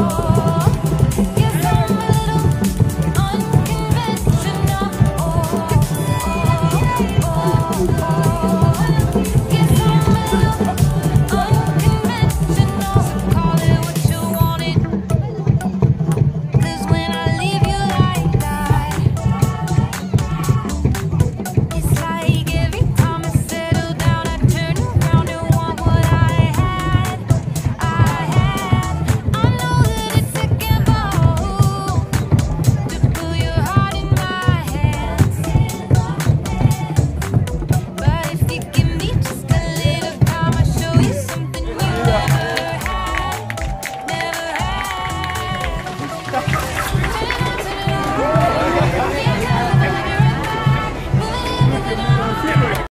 Oh.